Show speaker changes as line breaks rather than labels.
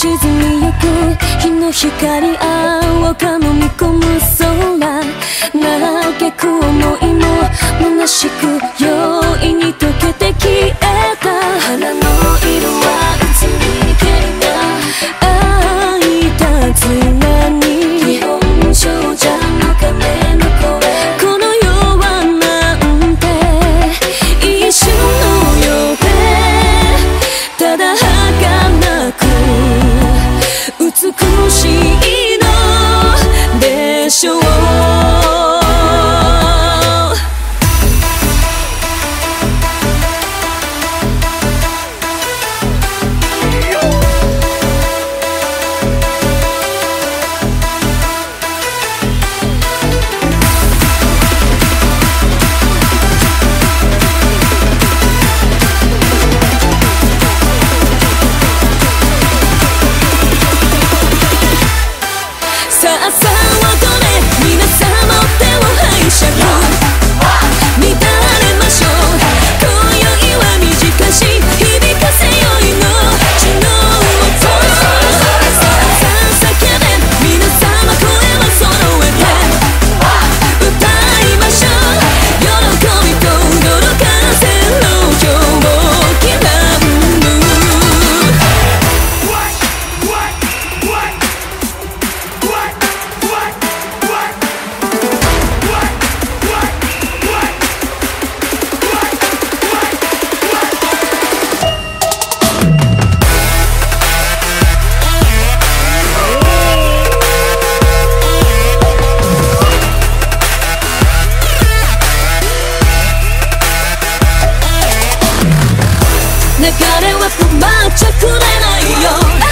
沈みゆく日の光青か飲み込む空。嘆く思いも虚しく容易にと sure は困っちゃくれないよ。